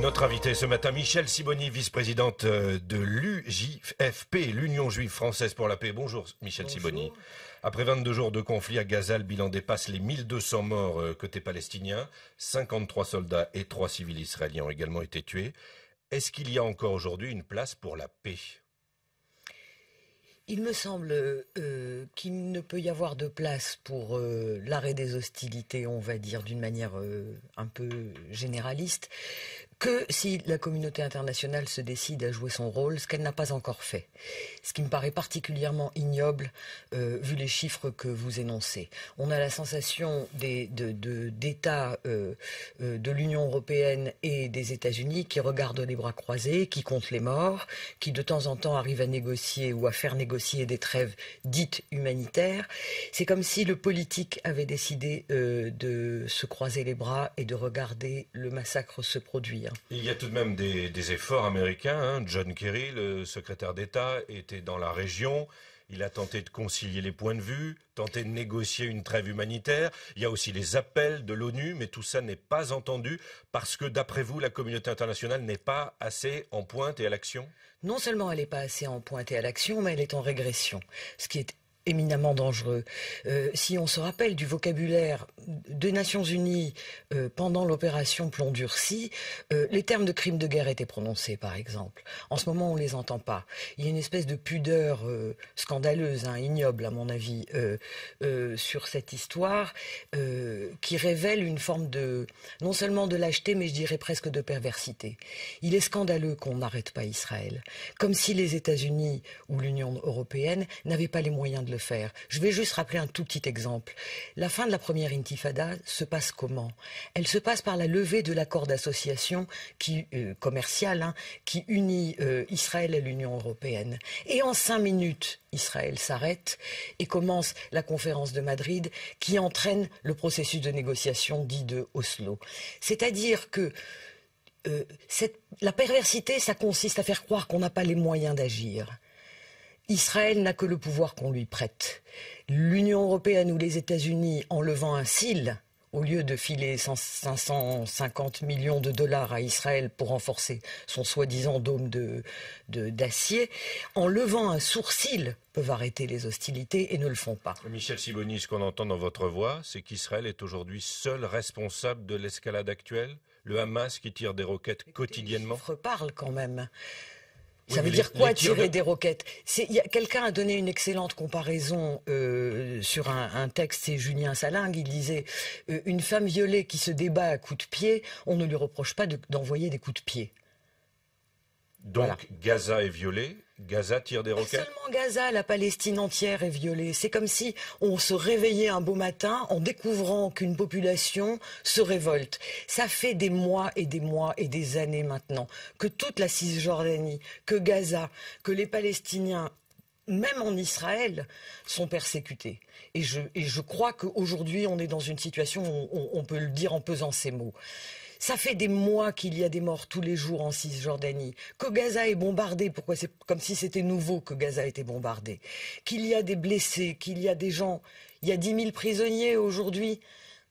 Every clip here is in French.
Notre invité ce matin, Michel Siboni, vice-présidente euh, de l'UJFP, l'Union juive française pour la paix. Bonjour Michel Siboni. Après 22 jours de conflit à Gaza, le bilan dépasse les 1200 morts euh, côté palestinien. 53 soldats et 3 civils israéliens ont également été tués. Est-ce qu'il y a encore aujourd'hui une place pour la paix? Il me semble euh, qu'il ne peut y avoir de place pour euh, l'arrêt des hostilités, on va dire d'une manière euh, un peu généraliste, que si la communauté internationale se décide à jouer son rôle, ce qu'elle n'a pas encore fait. Ce qui me paraît particulièrement ignoble vu les chiffres que vous énoncez. On a la sensation d'États de, de l'Union européenne et des États-Unis qui regardent les bras croisés, qui comptent les morts, qui de temps en temps arrivent à négocier ou à faire négocier des trêves dites humanitaires. C'est comme si le politique avait décidé euh, de se croiser les bras et de regarder le massacre se produire. Il y a tout de même des, efforts américains. Hein. John Kerry, le secrétaire d'État, était dans la région. Il a tenté de concilier les points de vue, tenté de négocier une trêve humanitaire. Il y a aussi les appels de l'ONU, mais tout ça n'est pas entendu parce que, d'après vous, la communauté internationale n'est pas assez en pointe et à l'action? Non seulement elle n'est pas assez en pointe et à l'action, mais elle est en régression. Ce qui est éminemment dangereux. Euh, si on se rappelle du vocabulaire des Nations Unies euh, pendant l'opération Plomb durci, euh, les termes de crimes de guerre étaient prononcés, par exemple. En ce moment, on ne les entend pas. Il y a une espèce de pudeur scandaleuse, hein, ignoble, à mon avis, sur cette histoire, qui révèle une forme de, non seulement de lâcheté, mais je dirais presque de perversité. Il est scandaleux qu'on n'arrête pas Israël, comme si les États-Unis ou l'Union européenne n'avaient pas les moyens de le faire. Je vais juste rappeler un tout petit exemple. La fin de la première intifada se passe comment? Elle se passe par la levée de l'accord d'association qui euh, commercial hein, qui unit euh, Israël et l'Union européenne. Et en cinq minutes, Israël s'arrête et commence la conférence de Madrid qui entraîne le processus de négociation dit de Oslo. C'est-à-dire que euh, la perversité, ça consiste à faire croire qu'on n'a pas les moyens d'agir. Israël n'a que le pouvoir qu'on lui prête. L'Union européenne ou les États-Unis, en levant un cil, au lieu de filer 550 millions de dollars à Israël pour renforcer son soi-disant dôme d'acier, en levant un sourcil, peuvent arrêter les hostilités et ne le font pas. Michel Siboni, ce qu'on entend dans votre voix, c'est qu'Israël est aujourd'hui seul responsable de l'escalade actuelle? Le Hamas qui tire des roquettes quotidiennement? Les chiffres parlent quand même. Ça veut dire quoi tirer des roquettes Quelqu'un a donné une excellente comparaison euh, sur un, texte, c'est Julien Salingue. Il disait euh, une femme violée qui se débat à coups de pied, on ne lui reproche pas d'envoyer des coups de pied. Donc Gaza est violée Gaza tire des roquettes Seulement Gaza, la Palestine entière est violée. C'est comme si on se réveillait un beau matin en découvrant qu'une population se révolte. Ça fait des mois et des mois et des années maintenant que toute la Cisjordanie, que Gaza, que les Palestiniens même en Israël, sont persécutés. Et je, et je crois qu'aujourd'hui, on est dans une situation où on peut le dire en pesant ces mots. Ça fait des mois qu'il y a des morts tous les jours en Cisjordanie, que Gaza est bombardé, pourquoi c'est comme si c'était nouveau que Gaza était bombardé, qu'il y a des blessés, qu'il y a des gens, il y a dix mille prisonniers aujourd'hui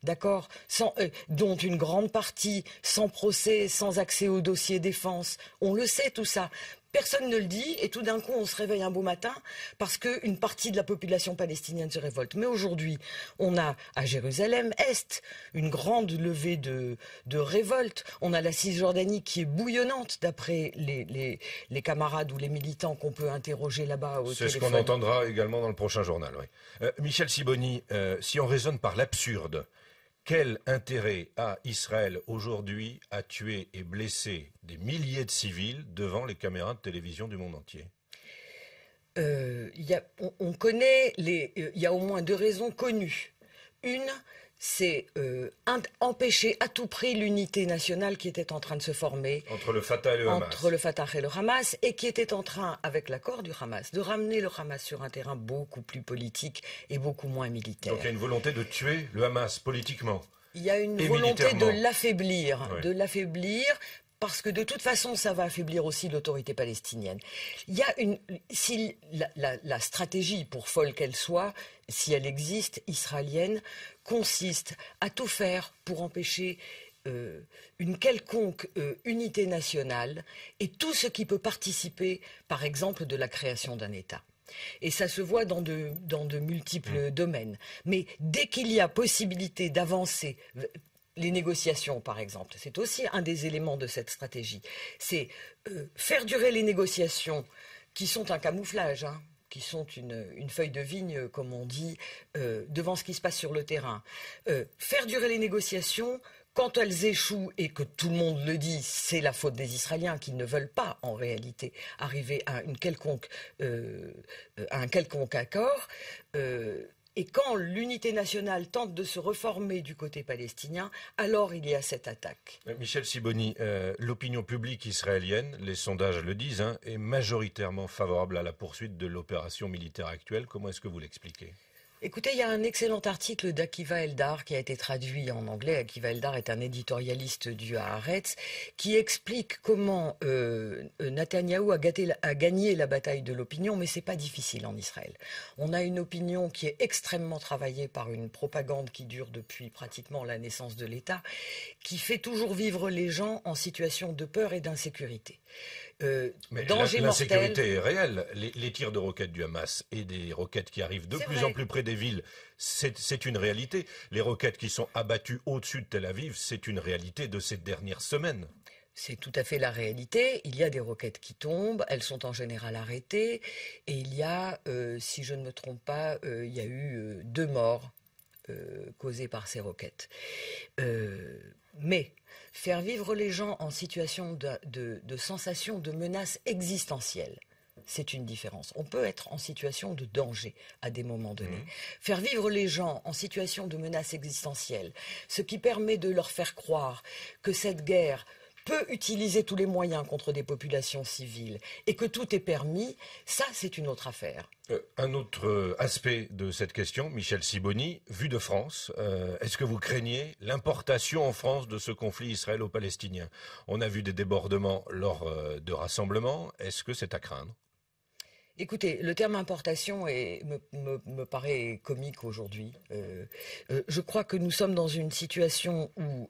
d'accord, euh, dont une grande partie sans procès, sans accès au dossier défense. On le sait tout ça. Personne ne le dit et tout d'un coup on se réveille un beau matin parce qu'une partie de la population palestinienne se révolte. Mais aujourd'hui, on a à Jérusalem Est une grande levée de, révolte. On a la Cisjordanie qui est bouillonnante d'après les, camarades ou les militants qu'on peut interroger là-bas C'est ce qu'on entendra également dans le prochain journal. Euh, Michel Siboni, euh, si on raisonne par l'absurde, quel intérêt a Israël aujourd'hui à tuer et blesser des milliers de civils devant les caméras de télévision du monde entier? Euh, on, connaît les. Euh, il y a au moins deux raisons connues. Une, c'est euh, empêcher à tout prix l'unité nationale qui était en train de se former entre le Fatah et le Hamas, entre le Fatah et le Hamas, et qui était en train, avec l'accord du Hamas, de ramener le Hamas sur un terrain beaucoup plus politique et beaucoup moins militaire. Donc il y a une volonté de tuer le Hamas politiquement. Il y a une volonté de l'affaiblir, de l'affaiblir parce que de toute façon, ça va affaiblir aussi l'autorité palestinienne. Il y a une, si la, stratégie, pour folle qu'elle soit, si elle existe, israélienne, consiste à tout faire pour empêcher euh, une quelconque euh, unité nationale et tout ce qui peut participer, par exemple, de la création d'un État. Et ça se voit dans de, dans de multiples mmh. domaines. Mais dès qu'il y a possibilité d'avancer, les négociations, par exemple, c'est aussi un des éléments de cette stratégie. C'est faire durer les négociations qui sont un camouflage. Hein qui sont une, feuille de vigne, comme on dit, euh, devant ce qui se passe sur le terrain. Euh, faire durer les négociations, quand elles échouent et que tout le monde le dit, c'est la faute des Israéliens qui ne veulent pas en réalité arriver euh, à un quelconque accord. Et quand l'unité nationale tente de se reformer du côté palestinien, alors il y a cette attaque. Euh, Michel Siboni, euh, l'opinion publique israélienne, les sondages le disent, hein, est majoritairement favorable à la poursuite de l'opération militaire actuelle. Comment est-ce que vous l'expliquez? Écoutez, il y a un excellent article d'Akiva Eldar qui a été traduit en anglais. Akiva Eldar est un éditorialiste du Haaretz qui explique comment euh, Netanyahou a, a, gagné la bataille de l'opinion, mais c'est pas difficile en Israël. On a une opinion qui est extrêmement travaillée par une propagande qui dure depuis pratiquement la naissance de l'État, qui fait toujours vivre les gens en situation de peur et d'insécurité. Euh, Mais la, sécurité est réelle. Les, tirs de roquettes du Hamas et des roquettes qui arrivent de plus en plus près des villes, c'est une réalité. Les roquettes qui sont abattues au-dessus de Tel Aviv, c'est une réalité de ces dernières semaines. C'est tout à fait la réalité. Il y a des roquettes qui tombent, elles sont en général arrêtées, et il y a, euh, si je ne me trompe pas, euh, il y a eu deux morts causées par ces roquettes. Mais faire vivre les gens en situation de, sensation de menace existentielle c'est une différence. On peut être en situation de danger à des moments donnés. Mmh. Faire vivre les gens en situation de menace existentielle, ce qui permet de leur faire croire que cette guerre peut utiliser tous les moyens contre des populations civiles et que tout est permis, ça c'est une autre affaire. Euh, un autre euh, aspect de cette question, Michel Siboni, vu de France, euh, est-ce que vous craignez l'importation en France de ce conflit israélo-palestinien? On a vu des débordements lors de rassemblements, est-ce que c'est à craindre? Écoutez, le terme importation me, paraît comique aujourd'hui. je crois que nous sommes dans une situation où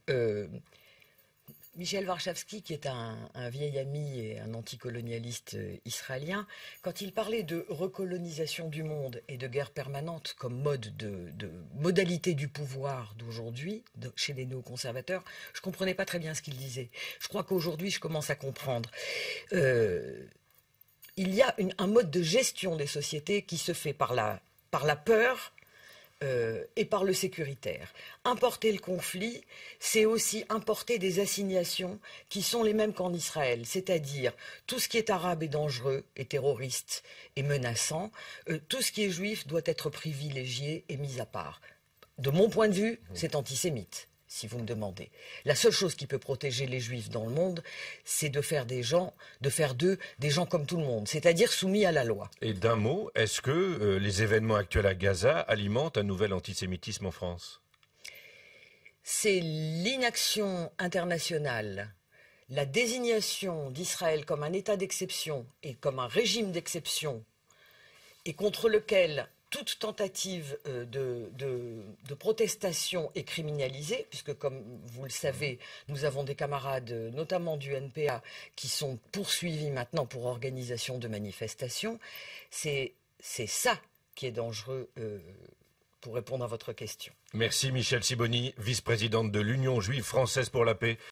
Michel Warszawski, qui est un, vieil ami et un anticolonialiste euh, israélien, quand il parlait de recolonisation du monde et de guerre permanente comme mode de, modalité du pouvoir d'aujourd'hui, chez les néoconservateurs, je ne comprenais pas très bien ce qu'il disait. Je crois qu'aujourd'hui, je commence à comprendre. Euh, il y a un mode de gestion des sociétés qui se fait par la peur euh, et par le sécuritaire. Importer le conflit, c'est aussi importer des assignations qui sont les mêmes qu'en Israël, c'est-à-dire tout ce qui est arabe est dangereux et terroriste et menaçant, euh, tout ce qui est juif doit être privilégié et mis à part. De mon point de vue, c'est antisémite si vous me demandez. La seule chose qui peut protéger les juifs dans le monde, c'est de faire des gens, de faire d'eux des gens comme tout le monde, c'est-à-dire soumis à la loi. Et d'un mot, est-ce que euh, les événements actuels à Gaza alimentent un nouvel antisémitisme en France? C'est l'inaction internationale, la désignation d'Israël comme un État d'exception et comme un régime d'exception, et contre lequel toute tentative euh, de, protestation est criminalisée, puisque comme vous le savez, nous avons des camarades, notamment du NPA, qui sont poursuivis maintenant pour organisation de manifestations. C'est ça qui est dangereux euh, pour répondre à votre question. Merci Michel Siboni, vice-présidente de l'Union juive française pour la paix.